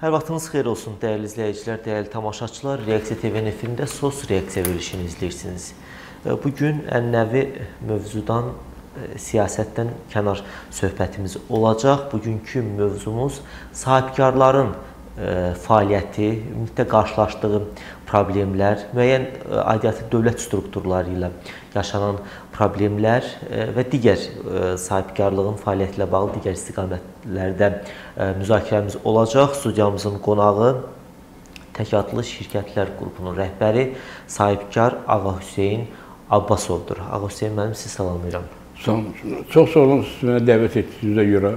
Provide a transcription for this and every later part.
Hər vaxtınız xeyir olsun dəyərli izləyicilər, dəyərli tamaşaçılar. Reaksiya TV-nin efirində SOS reaksiya verilişini izləyirsiniz. Bu gün ənənəvi mövzudan e, siyasətdən kənar söhbətimiz olacaq. Bugünkü mövzumuz sahibkarların e, fəaliyyəti, ümumiyyətlə qarşılaşdığı problemlər, müəyyən e, aidiyyatı dövlət strukturları ilə yaşanan problemlər və digər sahibkarlığın fəaliyyəti ilə bağlı digər istiqamətlərdə müzakirəmiz olacaq. Studiyamızın qonağı Təkadlı Şirkətlər qrupunun rəhbəri sahibkar Ağa Hüseyn Abbasovdur. Ağa Hüseyn mənim sizi salamlayıram. Sağ olun. Çox sağ olun siz mənə dəvət etdiyinizə görə.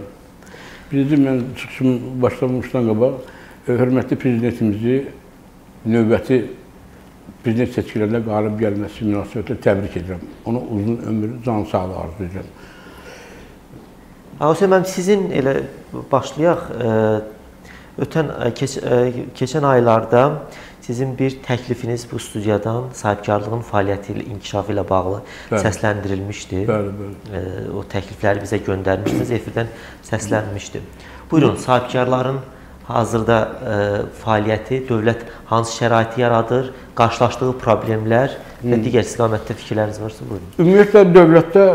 Birinci mən çıxışım başlamışdan qabaq hörmətli prezidentimizi növbəti prezident seçkilərində qalib gəlməsi münasibətilə təbrik edirəm. Ona uzun ömür, can sağlığı arzu edirəm. Hüseyn müəllim, sizin elə başlayaq. Ötən keç, keçən aylarda sizin bir təklifiniz bu studiyadan sahibkarlığın fəaliyyəti ilə inkişafı ilə bağlı bəli. səsləndirilmişdi. Bəli, bəli. O təklifləri bizə göndərmişdiniz, efirdən səslənmişdi. Buyurun, sahibkarların hazırda ə, fəaliyyəti dövlət hansı şəraiti yaradır, qarşılaşdığı problemlər və digər istiqamətdə fikirləriniz varsa buyurun. Ümumiyyətlə dövlətdə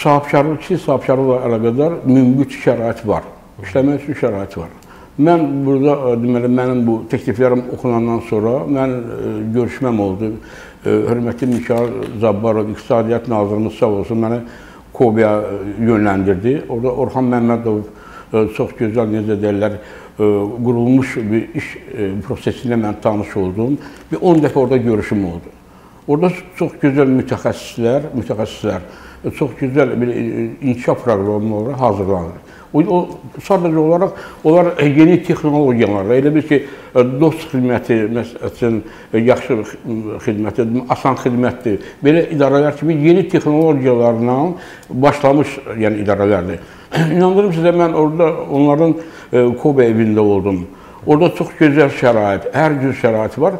sahibkarlıq, kiçik sahibkarlıqla əlaqədar münbit şərait var. İşləmək üçün şərait var. Mən burada deməli mənim bu təkliflərim oxunandan sonra mən ə, görüşməm oldu. Ə, hörmətli Mikayıl Zabbarov İqtisadiyyat Nazirimiz sağ olsun məni Kobeyə yönləndirdi. Orada Orxan Məmmədov çox gözəl necə deyirlər qurulmuş bir iş prosesində mən tanış oldum. Bir 10 dəfə orada görüşüm oldu. Orada çox gözəl mütəxəssislər, mütəxəssislər çox gözəl bir inkişaf proqramları hazırlanır. O, o sadəcə olaraq onlar yeni texnologiyalarla, elə bir ki, dost xidməti, məsələn, yaxşı xidməti, asan xidmətdir. Belə idarələr kimi yeni texnologiyalarla başlamış, yəni idarələrdir. İnandırım sizə mən orada onların Kobe evində oldum. Orada çox gözəl şərait, hər cür şərait var.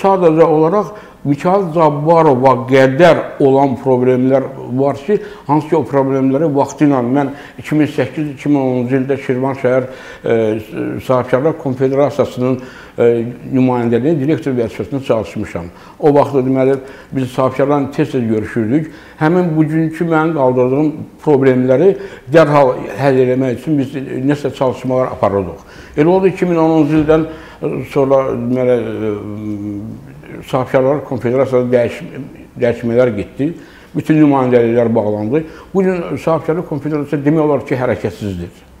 Sadəcə olaraq Mikayıl Zabbarova qədər olan problemlər var ki, hansı ki o problemləri vaxtı ilə mən 2008-2010-cu ildə Şirvanşəhər e, Sahibkarlar Konfederasiyasının e, nümayəndəliyinin direktor vəzifəsində çalışmışam. O vaxt deməli biz sahibkarlarla tez-tez görüşürdük. Həmin bugünkü mənim qaldırdığım problemləri dərhal həll etmək üçün biz nəsə çalışmalar aparırdıq. Elə oldu 2010-cu ildən sonra deməli Sahibkarlar Konfederasiyasında dəyişmə, dəyişmələr getdi. Bütün nümayəndəliklər bağlandı. Bu gün Sahibkarlar Konfederasiyası demək olar ki, hərəkətsizdir.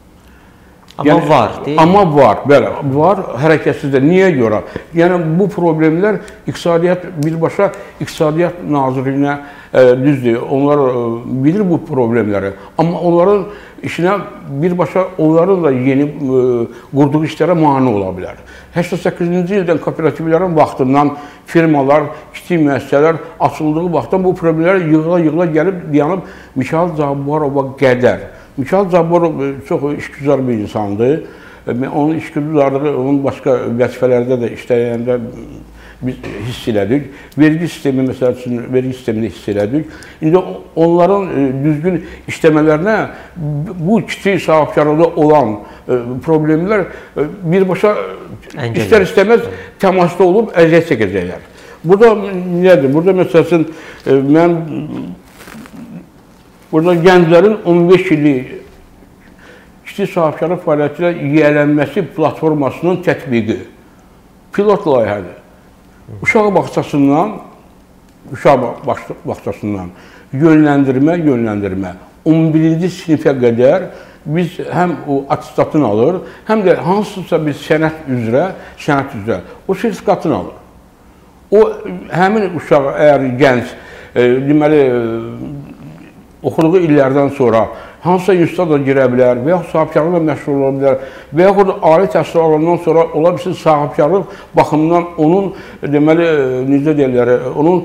Amma yəni, var, deyil Amma var, bəli, var, hərəkətsizdir. Niyə görə? Yəni bu problemlər iqtisadiyyat birbaşa İqtisadiyyat Nazirliyinə e, düzdür. Onlar e, bilir bu problemləri. Amma onların işinə birbaşa onların da yeni e, qurduğu işlərə mane ola bilər. 88-ci ildən kooperativlərin vaxtından firmalar, kiçik müəssisələr açıldığı vaxtdan bu problemlər yığıla-yığıla gəlib dayanıb Mikayıl Cabbarova qədər. Mikayıl Cabbarov e, çox işgüzar bir insandır. E, onun işgüzarlığı, onun başqa vəzifələrdə də işləyəndə biz hiss elədik. Vergi sistemi məsəl üçün vergi sistemini hiss elədik. İndi onların e, düzgün işləmələrinə bu kiçik sahibkarlıqda olan problemlər birbaşa istər-istəməz təmasda olub əziyyət çəkəcəklər. Burada nədir? Burada məsəl üçün mən burada gənclərin 15 illik kiçik sahibkarlıq fəaliyyəti ilə yiyələnməsi platformasının tətbiqi pilot layihədir. Uşaq bağçasından, uşaq bağçasından yönləndirmə, yönləndirmə 11-ci sinifə qədər biz həm o attestatını alır, həm də hansısa bir sənət üzrə, sənət üzrə o sertifikatını alır. O həmin uşaq əgər gənc, e, deməli oxuduğu illərdən sonra hansısa instituta da girə bilər və yaxud sahibkarlıqla məşğul ola bilər və yaxud ali təhsil alandan sonra ola bilsin sahibkarlıq baxımından onun deməli necə deyirlər, onun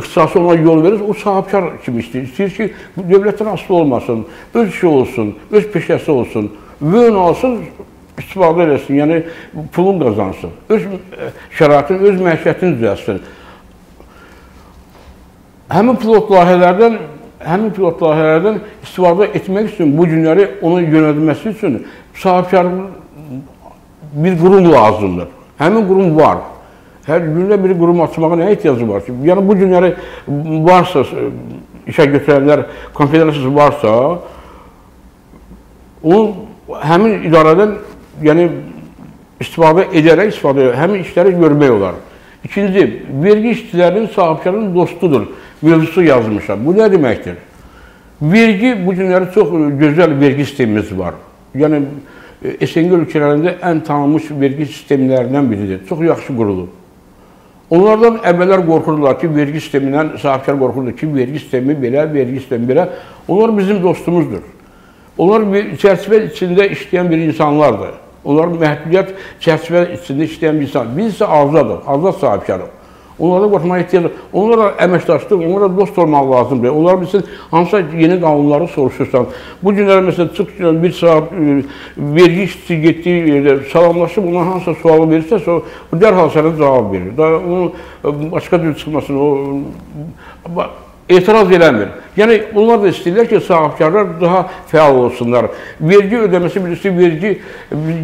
ixtisası ona yol verir, o sahibkar kimi istəyir. İstəyir ki, dövlətdən asılı olmasın, öz işi olsun, öz peşəsi olsun, vön alsın, istifadə eləsin, yəni pulun qazansın, öz şəraitini, öz məişətini düzəlsin. Həmin pilot layihələrdən həmin pilot layihələrdən istifadə etmək üçün bu günləri onun yönəldilməsi üçün sahibkarlıq bir qurum lazımdır. Həmin qurum var. Hər gündə bir qurum açmağa nə ehtiyacı var ki? Yəni bu günləri varsa işə götürənlər konfederasiyası varsa, onun həmin idarədən yəni istifadə edərək istifadə edərək həmin işləri görmək olar. İkinci, vergi işçilərinin sahibkarın dostudur. Mövzusu yazmışam. Bu nə deməkdir? Vergi bu günləri çox gözəl vergi sistemimiz var. Yəni SNG ölkələrində ən tanınmış vergi sistemlərindən biridir. Çox yaxşı qurulub. Onlardan əvvəllər qorxurdular ki, vergi sistemindən sahibkar qorxurdu ki, vergi sistemi belə, vergi sistemi belə. Onlar bizim dostumuzdur. Onlar bir çərçivə içində işləyən bir insanlardır. Onlar məhdudiyyət çərçivə içində işləyən bir insan. Biz isə azadıq, azad sahibkarıq. Onlara qorxmağa ehtiyac yoxdur. Onlara əməkdaşlıq, onlara dost olmaq lazımdır. Onlar bilsin, hansısa yeni qanunları soruşursan. Bu günlər məsələn, çıx bir saat e, vergi işçisi getdiyi yerdə salamlaşıb, ona hansısa sualı verirsə, o dərhal sənə cavab verir. Da onun e, başqa cür çıxmasını, o etiraz eləmir. Yəni onlar da istəyirlər ki, sahibkarlar daha fəal olsunlar. Vergi ödəməsi birisi vergi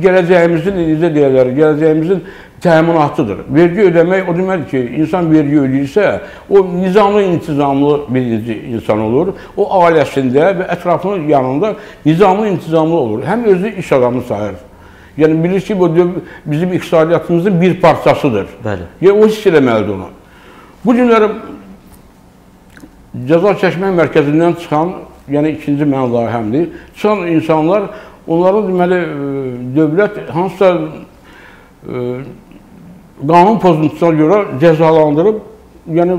gələcəyimizin necə deyirlər, gələcəyimizin təminatıdır. Vergi ödəmək o deməkdir ki, insan vergi ödəyirsə, o nizamlı, intizamlı bir insan olur. O ailəsində və ətrafının yanında nizamlı, intizamlı olur. Həm özü iş adamı sayır. Yəni bilir ki, bu bizim iqtisadiyyatımızın bir parçasıdır. Bəli. Yəni o hiss eləməlidir onu. Bu günləri cəza çəkmə mərkəzindən çıxan, yəni ikinci mənim layihəmdir, çıxan insanlar, onları deməli, e, dövlət hansısa e, qanun pozuntusuna görə cəzalandırıb, yəni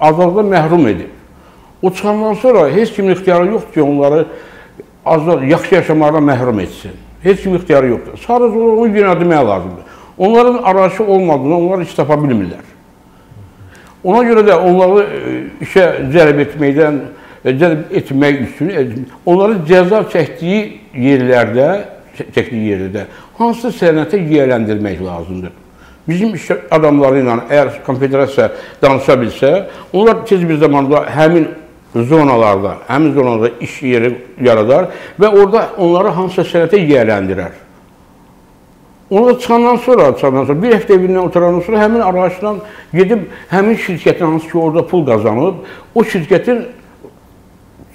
azadlıqdan məhrum edib. O çıxandan sonra heç kimin ixtiyarı yoxdur ki, onları azad, yaxşı yaşamaqdan məhrum etsin. Heç kimin ixtiyarı yoxdur. Sadəcə onu yönəltmək lazımdır. Onların arayışı olmadığını onlar iş tapa bilmirlər. Ona görə də onları e, işə cəlb etməkdən, e, cəlb etmək üçün e, onları cəza çəkdiyi yerlərdə, çəkdiyi yerdə hansı sənətə yiyələndirmək lazımdır. Bizim iş adamları ilə əgər konfederasiya danışa bilsə, onlar tez bir zamanda həmin zonalarda, həmin zonada iş yeri yaradar və orada onları hansısa sənətə yiyələndirər. Onu çıxandan sonra, çıxandan sonra, bir həftə evindən oturandan sonra həmin arayışdan gedib həmin şirkətin hansı ki, orada pul qazanıb, o şirkətin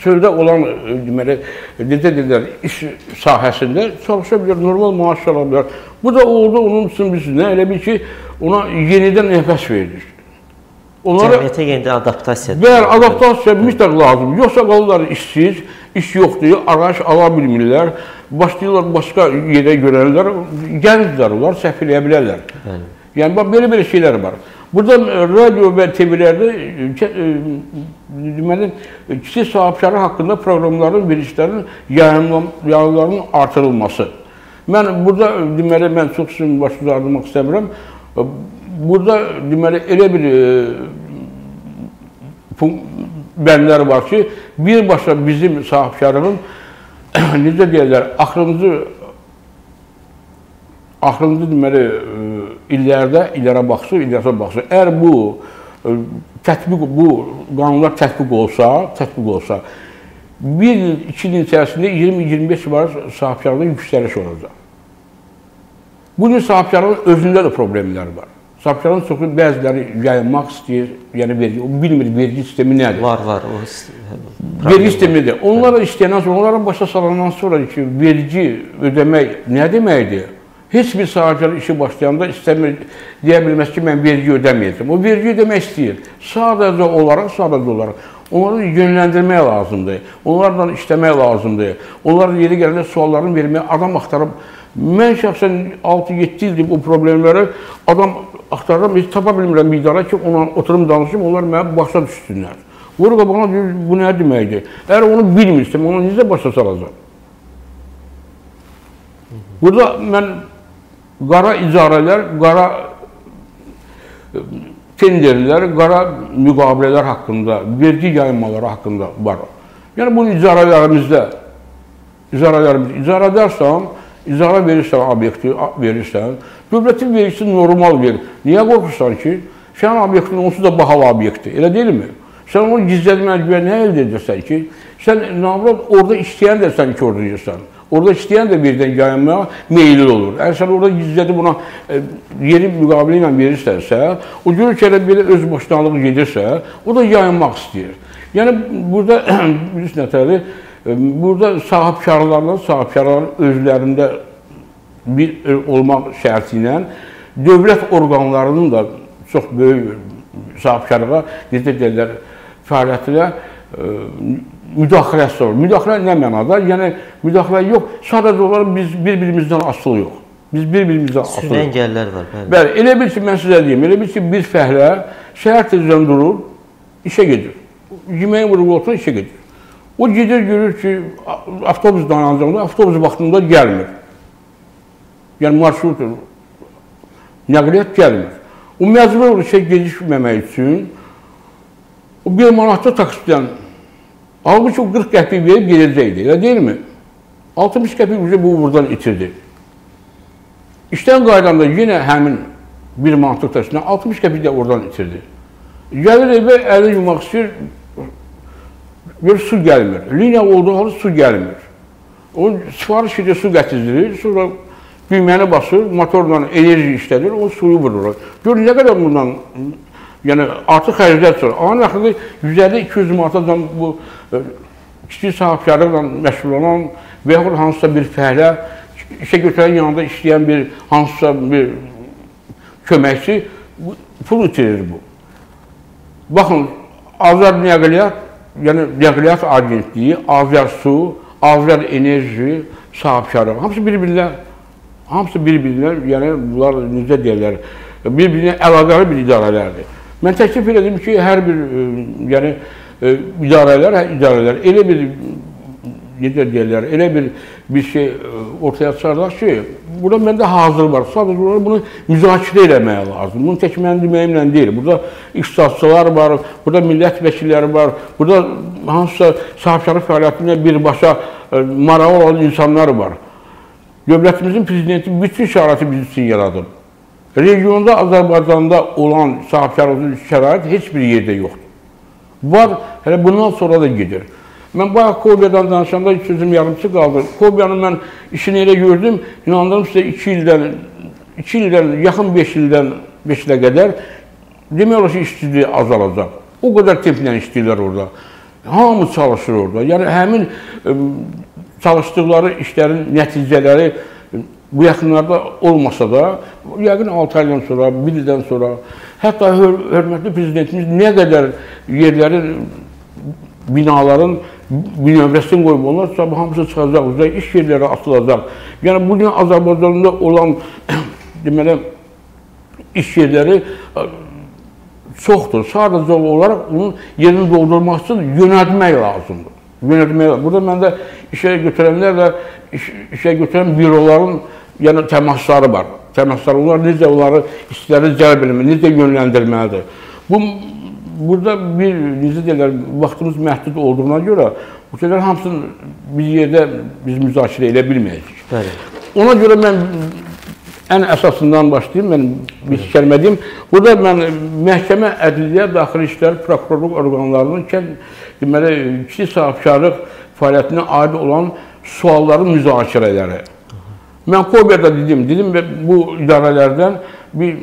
çöldə olan, e, deməli, necə deyirlər, iş sahəsində çalışa bilər, normal maaş ala bilər. Bu da oldu onun üçün biz nə elə bir ki, ona yenidən nəfəs verdik. Onlara cəmiyyətə yenidən adaptasiya. Bəli, adaptasiya mütləq lazımdır. Yoxsa qalırlar işsiz, iş yoxdur, araç ala bilmirlər başlayırlar başqa yerə görənlər, gəncdirlər, onlar səhv eləyə bilərlər. Bəli. Yəni, bax, belə-belə şeylər var. Burada radio və TV-lərdə deməli, kiçik sahibkarı haqqında proqramların, verilişlərin yayımlarının artırılması. Mən burada, deməli, mən çox sizin başınızı ardırmaq istəmirəm. Burada, deməli, elə bir bəndlər var ki, birbaşa bizim sahibkarının necə deyirlər, axırıncı axırıncı deməli e, illərdə illərə baxsın, illərə baxsın. Əgər bu e, tətbiq bu qanunlar tətbiq olsa, tətbiq olsa, bir il, iki il içərisində 20-25 var sahibkarlıqda yüksəliş olacaq. Bu gün sahibkarlığın özündə də problemlər var. Sahibkarın çoxu bəziləri yayınmaq istəyir, yəni vergi, o bilmir vergi sistemi nədir. Var, var. O vergi sistemidir. Onlara istəyəndən sonra, onların başa salandan sonra ki, vergi ödəmək nə deməkdir? Heç bir sahibkar işi başlayanda istəmir, deyə bilməz ki, mən vergi ödəməyəcəm. O vergi ödəmək istəyir. Sadəcə olaraq, sadəcə olaraq onları yönləndirmək lazımdır. Onlarla işləmək lazımdır. Onların yeri gələndə suallarını verməyə adam axtarıb Mən şəxsən 6-7 ildir bu problemləri adam axtarıram, heç tapa bilmirəm idara ki, ona oturum danışım, onlar mənə başa düşsünlər. Vur qabağına deyir, bu nə deməkdir? Əgər onu bilmirsəm, onu necə başa salacaq? Burada mən qara icarələr, qara e, tenderlər, qara müqavilələr haqqında, vergi yayınmaları haqqında var. Yəni, bunu icarələrimizdə, icarələrimiz, icarə edersəm, icara verirsən obyekti, verirsən, dövlətin vergisi normal verir. Niyə qorxursan ki, sənin obyektin onsuz da bahalı obyektdir, elə deyilmi? Sən onu gizlətməyə görə nə əldə edirsən ki, sən navrad orada işləyən də sən kördürürsən. Orada istəyən də birdən yayınmağa meyilli olur. Əgər sən orada gizlədib buna e, yeri müqabililə ilə verirsənsə, o görür ki, elə belə öz başlanılığı gedirsə, o da yayınmaq istəyir. Yəni burada bilirsiniz nətəli, burada sahibkarlarla sahibkarların özlərində bir e, olmaq şərti ilə dövlət orqanlarının da çox böyük sahibkarlığa necə deyirlər, fəaliyyətinə müdaxiləsi olur. Müdaxilə nə mənada? Yəni müdaxilə yox, sadəcə olaraq biz bir-birimizdən asılıyıq. Biz bir-birimizdən asılıyıq. Sürü əngəllər var, bəli. Bəli, elə bil ki, mən sizə deyim, elə bil ki, bir fəhlə səhər tezdən durur, işə gedir. Yeməyin vurub oturur, işə gedir. O gedir, görür ki, avtobus dayanacaqda, avtobus vaxtında gəlmir. Yəni marşrut, nəqliyyat gəlmir. O məcbur olur şey gecikməmək üçün, o bir manatda taksitdən Halbuki o 40 qəpik verib gedəcəkdi, elə deyilmi? 60 qəpik ucu bu buradan itirdi. İşdən qaydanda yenə həmin bir mantlıq təşkilinə 60 qəpik də oradan itirdi. Gəlir evə, əli yumaq istəyir, bir su gəlmir. Liniya olduğu halda su gəlmir. O sifariş edir, su gətizdirir, sonra düyməni basır, motorla enerji işlədir, o suyu vurur. Gör, nə qədər bundan Yəni artıq xərclər çıxır. Onun axırda 150-200 manata bu e, kiçik sahibkarlıqla məşğul olan və yaxud hansısa bir fəhlə işə götürən yanında işləyən bir hansısa bir köməkçi pul itirir bu. Baxın, Azər Nəqliyyat, yəni Nəqliyyat Agentliyi, Azər Su, Azər Enerji sahibkarlığı, hamısı bir-birinə hamısı bir-birinə, yəni bunlar necə deyirlər, bir-birinə əlaqəli bir idarələrdir. Mən təklif elədim ki, hər bir e, yəni e, idarələr, hə, idarələr elə bir necə deyirlər, elə bir bir şey e, ortaya çıxardaq ki, burada məndə hazır var. Sadəcə bunu müzakirə eləmək lazım. Bunu tək mənim deməyimlə deyil. Burada ixtisasçılar var, burada millət vəkilləri var, burada hansısa sahibkarlıq fəaliyyətində birbaşa ə, marağı olan insanlar var. Dövlətimizin prezidenti bütün şəraiti bizim üçün yaradıb. Regionda Azərbaycanda olan sahibkarlıq şərait heç bir yerdə yoxdur. Var, hələ bundan sonra da gedir. Mən bayaq Kobiyadan danışanda sözüm yarımçı qaldı. Kobiyanın mən işini elə gördüm, inandırım sizə 2 ildən, 2 ildən, yaxın 5 ildən 5 ilə qədər demək olar ki, işçiliyi azalacaq. O qədər templə işləyirlər orada. Hamı çalışır orada. Yəni həmin ə, çalışdıqları işlərin nəticələri bu yaxınlarda olmasa da, yəqin 6 aydan sonra, 1 ildən sonra, hətta hör hörmətli prezidentimiz nə qədər yerlərin, binaların bünövrəsini qoyub, onlar sabah hamısı çıxacaq, uzaq, iş yerləri atılacaq. Yəni, bugün Azərbaycanda olan, deməli, iş yerləri çoxdur. Sadəcə olaraq onun yerini doldurmaq üçün yönəltmək lazımdır. Yönəltmək Burada məndə işə götürənlər də iş, işə götürən büroların yəni təmasları var. Təmaslar, onlar necə onları işləri cəlb etməli, necə yönləndirməlidir. Bu, burada bir, necə deyirlər, vaxtımız məhdud olduğuna görə bu şeylər hamısını bir yerdə biz müzakirə edə bilməyəcək. Bəli. Ona görə mən ən əsasından başlayım, mən bir kəlmə deyim. Burada mən məhkəmə, ədliyyə, daxili işlər, prokurorluq orqanlarının deməli, kiçik sahibkarlıq fəaliyyətinə aid olan sualların müzakirələri. Mən Kobiyada dedim, dedim bu idarələrdən bir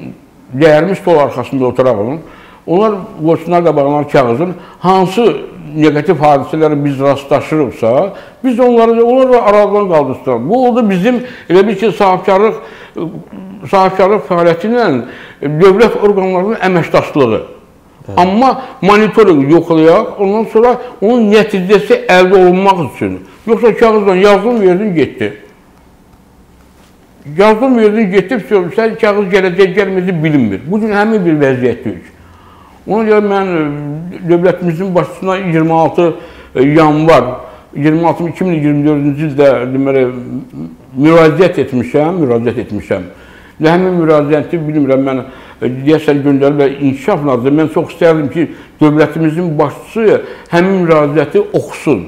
dəyərli stol arxasında oturaq olun. Onlar qoşunlar qabağına kağızın hansı negativ hadisələrə biz rastlaşırıqsa, biz onları onları aradan qaldırsın. Bu oldu bizim elə bir ki, sahibkarlıq sahibkarlıq fəaliyyəti ilə dövlət orqanlarının əməkdaşlığı. Bəli. Amma monitorinq yoxlayaq, ondan sonra onun nəticəsi əldə olunmaq üçün. Yoxsa kağızdan yazdım, verdim, getdi. Yazdım verdin, getib, sən kağız gələcək, gəlməyəcək bilinmir. Bu gün həmin bir vəziyyətdəyik. Ona görə mən e, dövlətimizin başçısına 26 e, yanvar 26 2024-cü ildə deməli müraciət etmişəm, müraciət etmişəm. Və həmin müraciəti bilmirəm mən e, deyəsən göndərib və inkişaf naziri mən çox istərdim ki, dövlətimizin başçısı həmin müraciəti oxusun.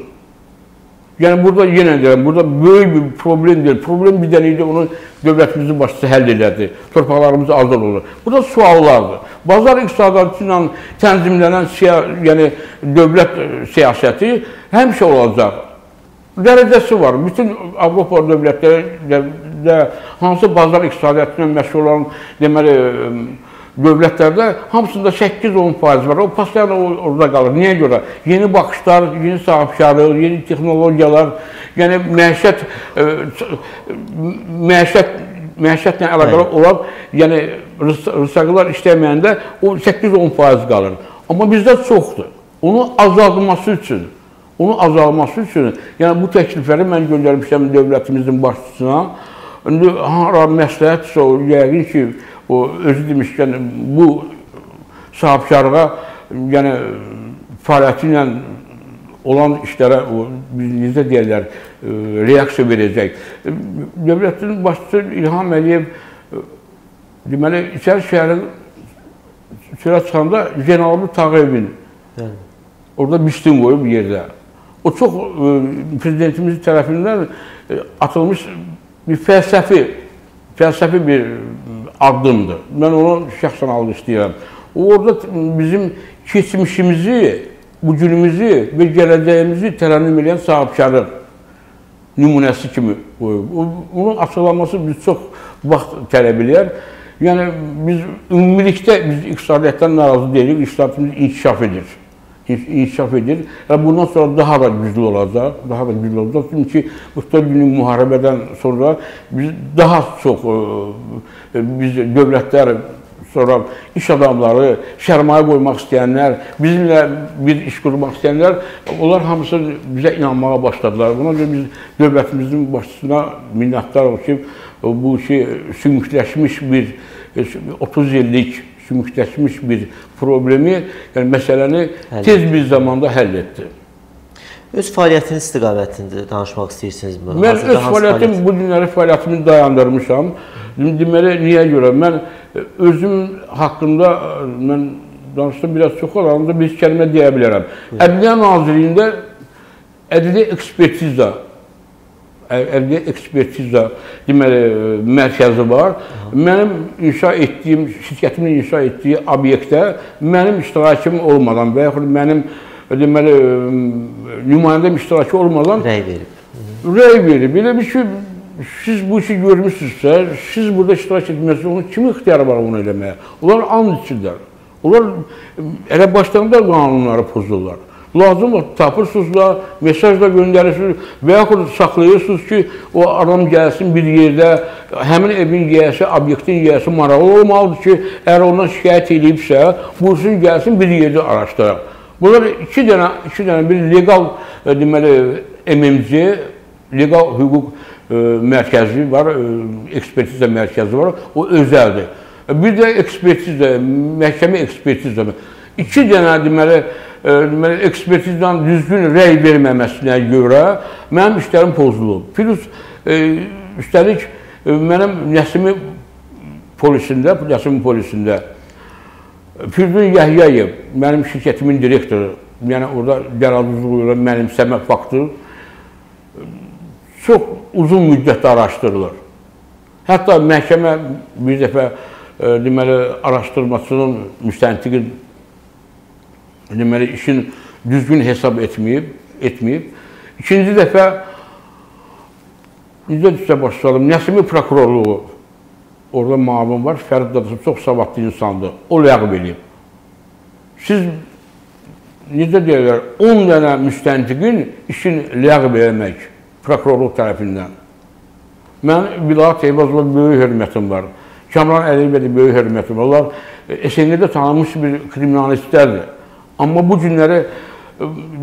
Yəni burada yenə deyirəm, burada böyük bir problem deyil. Problem bir dənə idi, onu dövlətimizin başçısı həll edərdi. Torpaqlarımız azad olur. Bu da suallardır. Bazar iqtisadatı ilə tənzimlənən yəni dövlət e, siyasəti həmişə olacaq. dərəcəsi var. Bütün Avropa dövlətlərində hansı bazar iqtisadiyyatı ilə məşğul olan deməli dövlətlərdə hamısında 8-10% var. O pasiyan orada qalır. Niyə görə? Yeni baxışlar, yeni sahibkarlıq, yeni texnologiyalar, yəni məişət məişət məişətlə əlaqəli olan, yəni rısaqlar işləməyəndə o 8-10% qalır. Amma bizdə çoxdur. Onu azaldılması üçün Onu azalması üçün, yəni bu təklifləri mən göndərmişəm dövlətimizin başçısına. İndi hara məsləhətsə o yəqin ki, o özü demişkən bu sahibkarlığa yəni fəaliyyəti ilə olan işlərə o necə deyirlər, reaksiya verəcək. Dövlətin başçısı İlham Əliyev deməli İçəri şəhərin çölə çıxanda Cenab-ı Tağıyevin orada mistin qoyub yerdə. O çox e, prezidentimiz tərəfindən e, atılmış bir fəlsəfi, fəlsəfi bir addımdır. Mən onu şəxsən alqışlayıram. Orada bizim keçmişimizi, bu günümüzü və gələcəyimizi tərənnüm edən sahibkarlıq nümunəsi kimi qoyub. Onun açıqlanması biz çox vaxt tələb edir. Yəni biz ümumilikdə biz iqtisadiyyatdan narazı deyilik, iqtisadiyyatımız inkişaf edir inkişaf edir və bundan sonra daha da güclü olacaq, daha da güclü olacaq. Çünki 44 günlük müharibədən sonra biz daha çox e, biz dövlətlər sonra iş adamları, sərmayə qoymaq istəyənlər, bizimlə bir iş qurmaq istəyənlər, onlar hamısı bizə inanmağa başladılar. Buna görə biz dövlətimizin başçısına minnətdarıq ki, bu işi sümükləşmiş bir 30 illik sümükləşmiş bir problemi, yəni məsələni həll tez bir zamanda həll etdi. Öz fəaliyyətiniz istiqamətində danışmaq istəyirsinizmi? Mən Hazırda öz fəaliyyətim, fəaliyyət... bu günləri fəaliyyətimi dayandırmışam. Deməli, niyə görə? Mən e, özüm haqqında e, mən danışdım biraz çox olanda bir kəlmə deyə bilərəm. Ədliyyə Nazirliyində ədliyyə ekspertiza əldə ekspertiza deməli mərkəzi var. Mənim inşa etdiyim, şirkətimin inşa etdiyi obyektdə mənim iştirakım olmadan və yaxud mənim deməli nümayəndəm iştirakı olmadan rəy verib. Rəy verib. Belə bir ki, siz bu işi görmüsünüzsə, siz burada iştirak etməlisiniz, onun kimi ixtiyarı var onu eləməyə? Onlar and içirlər. Onlar elə başlarında qanunları pozurlar. Lazım tapırsınız da, mesaj da göndərirsiniz və yaxud saxlayırsınız ki, o adam gəlsin bir yerdə, həmin evin yiyəsi, obyektin yiyəsi maraqlı olmalıdır ki, əgər ondan şikayət edibsə, buyursun gəlsin bir yerdə araşdıraq. Bunlar iki dənə, iki dənə bir legal, e, deməli, MMC, legal hüquq e, mərkəzi var, e, ekspertiza mərkəzi var, o özəldir. Bir də ekspertiza, məhkəmə ekspertiza. İki dənə deməli, deməli, ekspertizdən düzgün rəy verməməsinə görə mənim işlərim pozulub. Plus, e, üstəlik, e, mənim Nəsimi polisində, Nəsimi polisində Firdun Yəhyayev, mənim şirkətimin direktoru, yəni orada qərarlılığı mənimsəmə faktı çox uzun müddətdə araşdırılır. Hətta məhkəmə bir dəfə e, deməli araşdırmasının müstəntiqin deməli işin düzgün hesab etməyib, etməyib. İkinci dəfə necə düşsə başlayalım, Nəsimi prokurorluğu orada müavin var, Fərid Dadası çox savadlı insandır, o ləğv eləyib. Siz necə deyirlər, 10 dənə müstəntiqin işin ləğv eləmək prokurorluq tərəfindən. Mən Vilayət Eyvazova böyük hörmətim var. Kamran Əliyevə də böyük hörmətim var. Onlar SNG-də tanınmış bir kriminalistlərdir. Amma bu günləri e,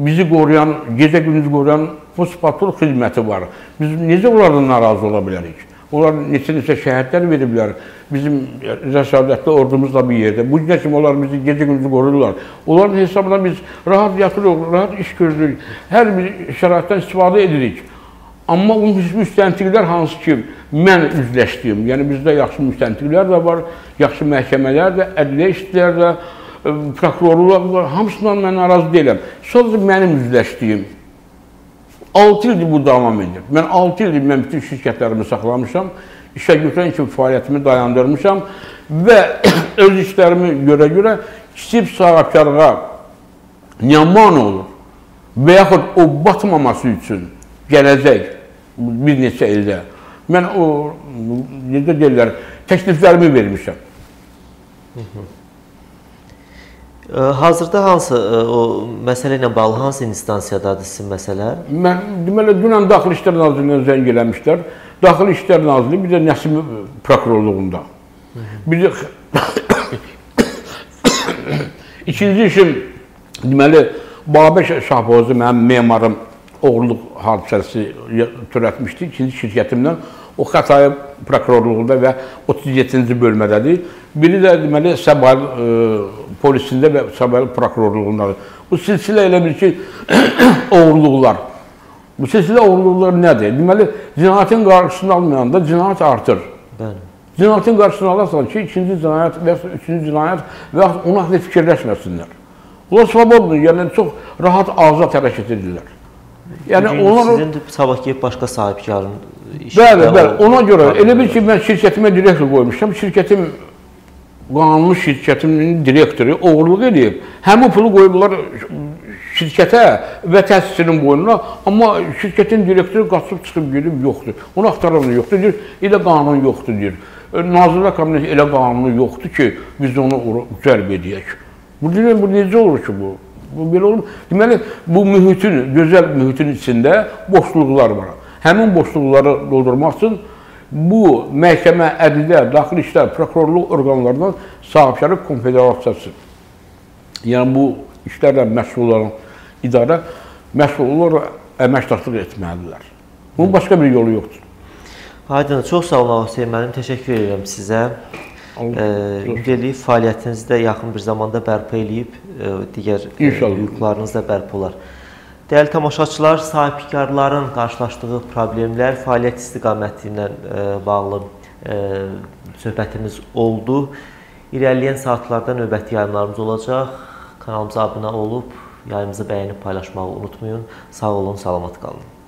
bizi qoruyan, gecə-gündüz qoruyan postpatrul xidməti var. Biz necə onlardan narazı ola bilərik? Onlar neçə-neçə şəhətlər veriblər. Bizim rəsadətli ordumuzla bir yerdə. Bu günə kimi onlar bizi gecə-gündüz qoruyurlar. Onların hesabına biz rahat yatırıq, rahat iş görürük. Hər bir şəraitdən istifadə edirik. Amma o müstəntiqlər hansı ki, mən üzləşdiyim, yəni bizdə yaxşı müstəntiqlər də var, yaxşı məhkəmələr də, ədliyyə işçilər də, prokurorluqlar, hamısından mən narazı deyiləm. Sadəcə mənim üzləşdiyim 6 ildir bu davam edir. Mən 6 ildir mən bütün şirkətlərimi saxlamışam, işə götürən kimi fəaliyyətimi dayandırmışam və öz işlərimi görə-görə kiçik sahibkarlığa yaman olur və yaxud o batmaması üçün gələcək bir neçə ildə. Mən o necə deyirlər, təkliflərimi vermişəm. Hazırda hansı o məsələ ilə bağlı hansı instansiyadadır sizin məsələ? Mən deməli dünən Daxili İşlər Nazirliyinə zəng eləmişlər. Daxili İşlər Nazirliyi bir də Nəsim prokurorluğunda. Bir də İkinci işim deməli Babək Şahbozu mənim memarım oğurluq hadisəsi törətmişdi. İkinci şirkətimdən o Xətai prokurorluğunda və 37-ci bölmədədir. Biri də deməli Səbail e, polisində və Səbail prokurorluğundadır. Bu silsilə elə bir ki, oğurluqlar. Bu silsilə oğurluqlar nədir? Deməli, cinayətin qarşısını almayanda cinayət artır. Bəli. Cinayətin qarşısını alarsan ki, ikinci cinayət və ya üçüncü cinayət və ya ona haqqında fikirləşməsinlər. Onlar svoboddur, yəni çox rahat azad hərəkət edirlər. Yəni onlar sizin sabahki başqa sahibkarın. Bəli, bəli. Ona görə elə bil ki, mən şirkətimə direktor qoymuşam. Şirkətim qanunlu şirkətimin direktoru oğurluq edib. Həmin pulu qoyublar şirkətə və təsisçinin boynuna, amma şirkətin direktoru qaçıb çıxıb gedib yoxdur. Onu axtaran yoxdur, deyir, elə qanun yoxdur, deyir. Nazirlər Kabineti elə qanunu yoxdur ki, biz onu cəlb edək. Bu deyirəm, bu necə olur ki bu? Bu belə olur. Deməli, bu mühitin, gözəl mühitin içində boşluqlar var. Həmin boşluqları doldurmaq üçün bu məhkəmə, ədliyyə, daxili işlər, prokurorluq orqanlarından sahibkarlıq konfederasiyası. Yəni bu işlərlə məşğul olan idarə məşğul olaraq əməkdaşlıq etməlidirlər. Bunun başqa bir yolu yoxdur. Aydın, çox sağ olun Hüseyn müəllim. Təşəkkür edirəm sizə. Ümumiyyətlə fəaliyyətinizi də yaxın bir zamanda bərpa eləyib digər hüquqlarınız da bərpa olar. Dəyərli tamaşaçılar, sahibkarların qarşılaşdığı problemlər, fəaliyyət istiqaməti ilə bağlı söhbətimiz oldu. İrəliyən saatlarda növbəti yayımlarımız olacaq. Kanalımıza abunə olub, yayımızı bəyənib paylaşmağı unutmayın. Sağ olun, salamat qalın.